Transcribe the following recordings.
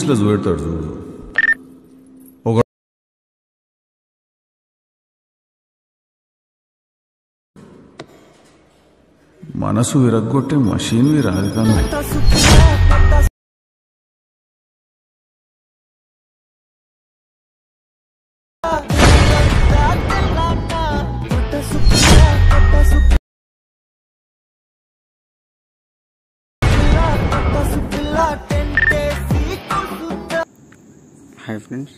మూవీస్లో చూపెడతాడు చూడు ఒక మనసు విరగ్గొట్టే మషీన్వి రాదు కానీ హాయ్ ఫ్రెండ్స్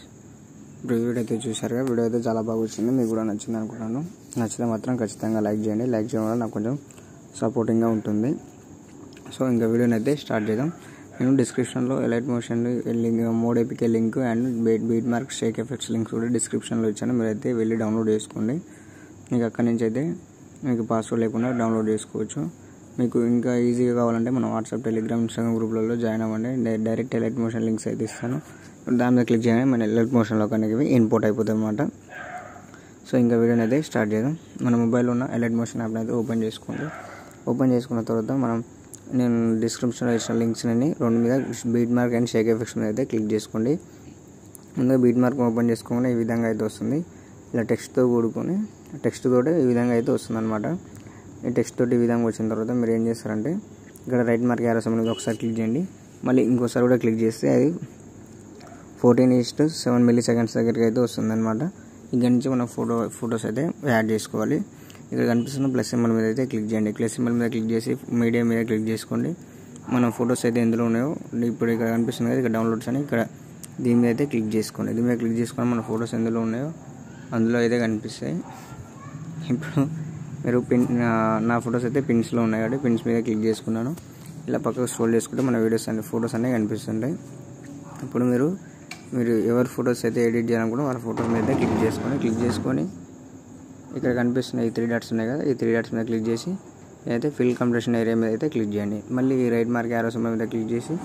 ఇప్పుడు వీడియో అయితే చూసారుగా వీడియో అయితే చాలా బాగా వచ్చింది. మీకు కూడా నచ్చింది అనుకున్నాను నచ్చితే మాత్రం ఖచ్చితంగా లైక్ చేయండి. లైక్ చేయడం వల్ల నాకు కొంచెం సపోర్టింగ్గా ఉంటుంది. సో ఇంకా వీడియోని అయితే స్టార్ట్ చేద్దాం. నేను డిస్క్రిప్షన్లో alight motion link mod APK link and beat beat mark shake effects links కూడా డిస్క్రిప్షన్లో ఇచ్చాను. మీరైతే వెళ్ళి డౌన్లోడ్ చేసుకోండి. మీకు అక్కడి నుంచి అయితే మీకు పాస్వర్డ్ లేకుండా డౌన్లోడ్ చేసుకోవచ్చు. మీకు ఇంకా ఈజీగా కావాలంటే మన వాట్సాప్ టెలిగ్రామ్ ఇన్స్టాగ్రామ్ గ్రూప్లలో జాయిన్ అవ్వండి. డైరెక్ట్ ఎలర్ట్ మోషన్ లింక్స్ అయితే ఇస్తాను. దాని మీద క్లిక్ చేయండి. మన ఎలర్ట్ మోషన్లో కనుక ఇన్పోర్ట్ అయిపోతుంది అనమాట సో ఇంకా వీడియోని అయితే స్టార్ట్ చేద్దాం. మన మొబైల్లో ఉన్న ఎలర్ట్ మోషన్ యాప్ని అయితే ఓపెన్ చేసుకోండి. ఓపెన్ చేసుకున్న తర్వాత మనం నేను డిస్క్రిప్షన్లో ఇచ్చిన లింక్స్ అన్ని రెండు మీద beat mark and shake effects మీద అయితే క్లిక్ చేసుకోండి. ముందుగా బీట్ మార్క్ ఓపెన్ చేసుకోకుండా ఈ విధంగా అయితే వస్తుంది. ఇలా టెక్స్ట్తో కూడుకొని టెక్స్ట్ తోటే ఈ విధంగా అయితే వస్తుంది అనమాట ఈ టెక్స్ట్ తోటి ఈ విధంగా వచ్చిన తర్వాత మీరు ఏం చేస్తారంటే ఇక్కడ రైట్ మార్క్ యారో అనేది ఒకసారి క్లిక్ చేయండి. మళ్ళీ ఇంకోసారి కూడా క్లిక్ చేస్తే అది fourteen is to seven milliseconds దగ్గరికి అయితే వస్తుందన్నమాట. ఇక్కడి ఇక్కడ నుంచి మనం ఫోటో ఫొటోస్ అయితే యాడ్ చేసుకోవాలి. ఇక్కడ కనిపిస్తున్న ప్లస్ సింబల్ మీద అయితే క్లిక్ చేయండి. ప్లస్ సింబల్ మీద క్లిక్ చేసి మీడియా మీద క్లిక్ చేసుకోండి. మన ఫొటోస్ అయితే ఎందులో ఉన్నాయో ఇప్పుడు ఇక్కడ కనిపిస్తుంది కదా ఇక్కడ డౌన్లోడ్స్ అని ఇక్కడ దీని మీద అయితే క్లిక్ చేసుకోండి. దీని మీద క్లిక్ చేసుకొని మన ఫొటోస్ ఎందులో ఉన్నాయో అందులో అయితే కనిపిస్తాయి. ఇప్పుడు మీరు పిన్ నా- ఫొటోస్ అయితే పిన్స్లో ఉన్నాయి కాబట్టి పిన్స్ మీద క్లిక్ చేసుకున్నాను. ఇలా పక్కకు స్క్రోల్ చేసుకుంటే మన వీడియోస్ అన్ని ఫొటోస్ అనేవి కనిపిస్తుంటాయి. ఇప్పుడు మీరు మీరు ఎవరి ఫొటోస్ అయితే ఎడిట్ చేయాలనుకుంటే వాళ్ళ ఫొటోస్ మీద అయితే క్లిక్ చేసుకొని క్లిక్ చేసుకొని ఇక్కడ కనిపిస్తున్న ఈ త్రీ డాట్స్ ఉన్నాయి కదా ఈ త్రీ డాట్స్ మీద క్లిక్ చేసి అయితే ఫిల్ కంప్రెషన్ ఏరియా మీద అయితే క్లిక్ చేయండి. మళ్ళీ ఈ రైట్ మార్క్ యారోస్ మీద క్లిక్ చేసి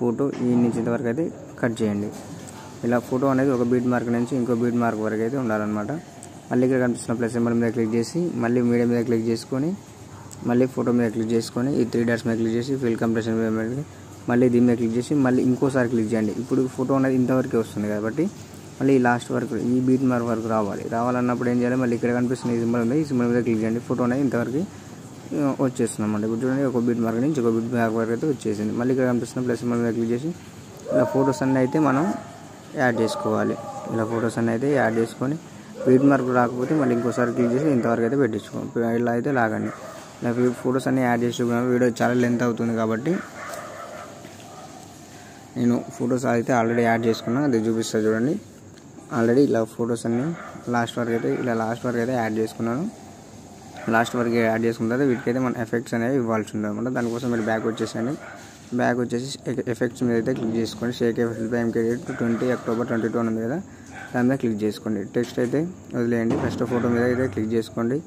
ఫోటో ఈ నుంచి వరకు అయితే కట్ చేయండి. ఇలా ఫోటో అనేది ఒక బీట్ మార్క్ నుంచి ఇంకో బీట్ మార్క్ వరకు అయితే ఉండాలన్నమాట. మళ్ళీ ఇక్కడ కనిపిస్తున్న ప్లస్ సింబల్ మీద క్లిక్ చేసి మళ్ళీ మీడియం మీద క్లిక్ చేసుకొని మళ్ళీ ఫోటో మీద క్లిక్ చేసుకొని ఈ త్రీ డాట్స్ మీద క్లిక్ చేసి ఫిల్ కంప్రెషన్ మీద మళ్ళీ దీని మీద క్లిక్ చేసి మళ్ళీ ఇంకోసారి క్లిక్ చేయండి. ఇప్పుడు ఫోటో అనేది ఇంతవరకే వస్తుంది కాబట్టి మళ్ళీ లాస్ట్ వరకు ఈ బీట్ మార్క్ వరకు రావాలి. రావాలన్నప్పుడు ఏం చేయాలి? మళ్ళీ ఇక్కడ కనిపిస్తుంది ఈ సింబల్ ఉంది ఈ సింబల్ మీద క్లిక్ చేయండి. ఫోటో అనేది ఇంతవరకు ఆ, అండి ఇప్పుడు చూడండి ఒక బీట్ మార్క్ నుంచి ఒక బీట్ మార్క్ వరకు అయితే వచ్చేసింది. మళ్ళీ ఇక్కడ కనిపిస్తున్న ప్లస్ సింబల్ మీద క్లిక్ చేసి ఇలా ఫొటోస్ అన్నీ అయితే మనం యాడ్ చేసుకోవాలి. ఇలా ఫొటోస్ అన్నీ అయితే యాడ్ చేసుకొని బీట్ మార్క్ రాకపోతే మళ్ళీ ఇంకోసారి క్లిక్ చేసి ఇంతవరకు అయితే పెట్టించుకోండి ఇలా అయితే లాగండి. ఇలా ఫొటోస్ అన్నీ యాడ్ చేసి వీడియో చాలా లెంత్ అవుతుంది కాబట్టి నేను ఫొటోస్ అయితే ఆల్రెడీ యాడ్ చేసుకున్నా అది చూపిస్తా చూడండి. ఆల్రెడీ ఇలా ఫొటోస్ అన్ని లాస్ట్ వరకు అయితే ఇలా లాస్ట్ వరకు అయితే యాడ్ చేసుకున్నాను. లాస్ట్ వరకు యాడ్ చేసుకున్న తర్వాత వీటికైతే మన ఎఫెక్ట్స్ అనేవి ఇవ్వాల్సి ఉంది అనమాట దానికోసం మీరు బ్యాక్ వచ్చేసండి బ్యాక్ వచ్చేసి ఎఫెక్ట్స్ మీద అయితే క్లిక్ చేసుకోండి. Shake effect by MK twenty October twenty two ఉంది కదా. దాని మీద క్లిక్ చేసుకోండి. టెక్స్ట్ అయితే వదిలేయండి. ఫస్ట్ ఫోటో మీద అయితే క్లిక్ చేసుకోండి.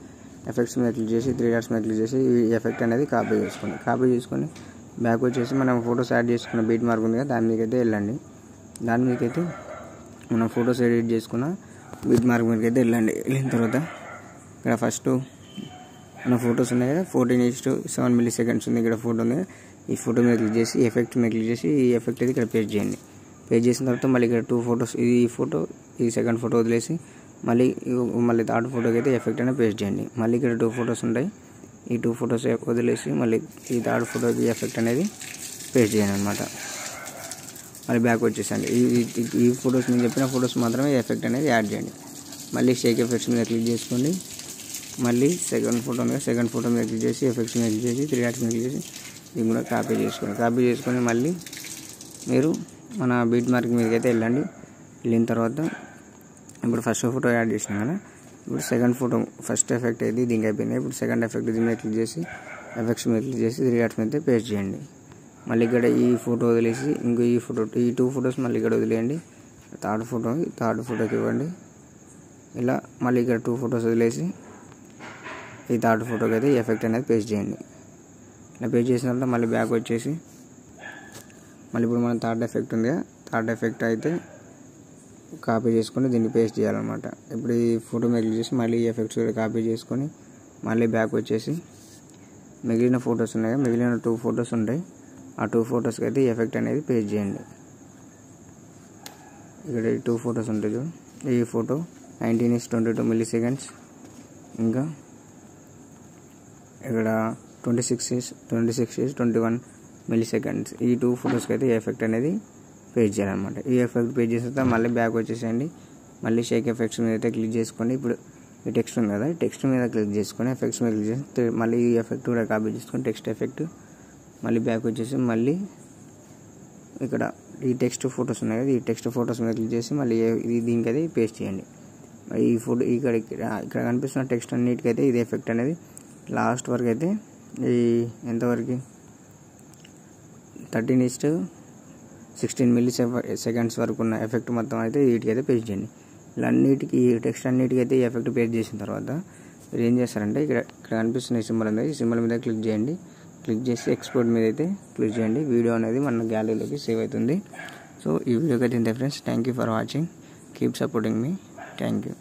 ఎఫెక్ట్స్ మీద క్లిక్ చేసి త్రీ డాట్స్ మీద క్లిక్ చేసి ఈ ఎఫెక్ట్ అనేది కాపీ చేసుకోండి. కాపీ చేసుకొని బ్యాక్ వచ్చేసి మనం ఫొటోస్ యాడ్ చేసుకున్న బీట్ మార్క్ ఉంది కదా దాని మీదకైతే అయితే వెళ్ళండి. దాని మీదకైతే మనం ఫొటోస్ ఎడిట్ చేసుకున్న బీట్ మార్క్ మీదకైతే వెళ్ళండి. వెళ్ళిన తర్వాత ఇక్కడ ఫస్ట్ మన ఫొటోస్ ఉన్నాయి కదా fourteen is to seven milliseconds ఉంది ఇక్కడ ఫోటో ఉంది ఈ ఫోటో మీద క్లిక్ చేసి ఎఫెక్ట్ మీద క్లిక్ చేసి ఈ ఎఫెక్ట్ అయితే ఇక్కడ పేస్ట్ చేయండి. పేస్ట్ చేసిన తర్వాత మళ్ళీ ఇక్కడ టూ ఫొటోస్ ఈ ఫోటో ఈ సెకండ్ ఫోటో వదిలేసి మళ్ళీ మళ్ళీ థర్డ్ ఫోటోకి అయితే ఎఫెక్ట్ అనేది పేస్ట్ చేయండి. మళ్ళీ ఇక్కడ టూ ఫొటోస్ ఉంటాయి. ఈ టూ ఫొటోస్ వదిలేసి మళ్ళీ ఈ థర్డ్ ఫోటోకి ఎఫెక్ట్ అనేది పేస్ట్ చేయండి అనమాట మళ్ళీ బ్యాక్ వచ్చేసండి. ఈ ఈ- ఈ ఫొటోస్ నేను చెప్పిన ఫొటోస్ మాత్రమే ఎఫెక్ట్ అనేది యాడ్ చేయండి. మళ్ళీ షేక్ ఎఫెక్ట్స్ మీద క్లిక్ చేసుకోండి. మళ్ళీ సెకండ్ ఫోటో మీద సెకండ్ ఫోటో మీద క్లిక్ చేసి ఎఫెక్ట్స్ మీద క్లిక్ చేసి త్రీ డాట్స్ మీద క్లిక్ చేసి ఇది కూడా కాపీ చేసుకోండి. కాపీ చేసుకొని మళ్ళీ మీరు మన బీట్ మార్క్ మీదకి అయితే వెళ్ళండి. వెళ్ళిన తర్వాత ఇప్పుడు ఫస్ట్ ఫోటో యాడ్ చేసిన కదా? ఇప్పుడు సెకండ్ ఫోటో ఫస్ట్ ఎఫెక్ట్ అయితే దీనికి అయిపోయింది. ఇప్పుడు సెకండ్ ఎఫెక్ట్ దీని మీద క్లిక్ చేసి ఎఫెక్ట్స్ మీద క్లిక్ చేసి త్రీ డాట్స్ మీద అయితే పేస్ట్ చేయండి. మళ్ళీ ఇక్కడ ఈ ఫోటో వదిలేసి ఇంకో ఈ ఫోటో ఈ టూ ఫొటోస్ మళ్ళీ ఇక్కడ వదిలేయండి. థర్డ్ ఫోటో థర్డ్ ఫోటోకి ఇవ్వండి. ఇలా మళ్ళీ ఇక్కడ టూ ఫొటోస్ వదిలేసి ఈ థర్డ్ ఫోటోకి అయితే ఈ ఎఫెక్ట్ అనేది పేస్ట్ చేయండి. ఇలా పేస్ట్ చేసిన తర్వాత మళ్ళీ బ్యాక్ వచ్చేసి మళ్ళీ ఇప్పుడు మన థర్డ్ ఎఫెక్ట్ ఉంది థర్డ్ ఎఫెక్ట్ అయితే కాపీ చేసుకొని దీన్ని పేస్ట్ చేయాలన్నమాట. ఇప్పుడు ఈ ఫోటో మిగిలి చేసి మళ్ళీ ఎఫెక్ట్స్ కూడా కాపీ చేసుకొని మళ్ళీ బ్యాక్ వచ్చేసి మిగిలిన ఫొటోస్ ఉన్నాయి. కదా, మిగిలిన టూ ఫొటోస్ ఉంటాయి. ఆ టూ ఫొటోస్కి అయితే ఎఫెక్ట్ అనేది పేస్ట్ చేయండి. ఇక్కడ ఈ టూ ఫొటోస్ ఉంటాయి చూడు. ఈ photo nineteen is twenty two milliseconds ఇంకా ఇక్కడ twenty six is twenty six is twenty one milliseconds ఈ టూ ఫొటోస్కి అయితే ఎఫెక్ట్ అనేది పే చేయాలన్నమాట. ఈ ఎఫెక్ట్ పే చేసిన తర్వాత మళ్ళీ బ్యాక్ వచ్చేసేయండి. మళ్ళీ షేక్ ఎఫెక్ట్స్ మీద అయితే క్లిక్ చేసుకోండి. ఇప్పుడు ఈ టెక్స్ట్ ఉంది కదా ఈ టెక్స్ట్ మీద క్లిక్ చేసుకొని ఎఫెక్ట్స్ మీద క్లిక్ చేసి మళ్ళీ ఈ ఎఫెక్ట్ కూడా కాపీ చేసుకొని టెక్స్ట్ ఎఫెక్ట్ మళ్ళీ బ్యాక్ వచ్చేసి మళ్ళీ ఇక్కడ ఈ టెక్స్ట్ ఫొటోస్ ఉన్నాయి కదా ఈ టెక్స్ట్ ఫొటోస్ మీద క్లిక్ చేసి మళ్ళీ ఇది దీనికైతే పేస్ట్ చేయండి. ఈ ఫోటో ఇక్కడ ఇక్కడ ఇక్కడ కనిపిస్తున్న టెక్స్ట్ అన్నిటికైతే ఇది ఎఫెక్ట్ అనేది లాస్ట్ వరకు అయితే ఈ ఎంతవరకు? Thirteen is to sixteen milliseconds వరకు ఉన్న ఎఫెక్ట్ మొత్తం అయితే వీటికైతే పేస్ట్ చేయండి. ఇలా అన్నిటికీ ఈ టెక్స్ట్ అన్నిటికీ అయితే ఈ ఎఫెక్ట్ పేస్ట్ చేసిన తర్వాత మీరు ఏం చేస్తారంటే ఇక్కడ ఇక్కడ కనిపిస్తున్న ఈ సింబల్ ఉంది ఈ సింబల్ మీద క్లిక్ చేయండి. క్లిక్ చేసి ఎక్స్పోర్ట్ మీద అయితే క్లిక్ చేయండి. వీడియో అనేది మన గ్యాలరీలోకి సేవ్ అవుతుంది. సో ఈ వీడియోకి అయితే ఇంతే friends thank you for watching keep supporting me thank you